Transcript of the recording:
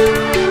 Música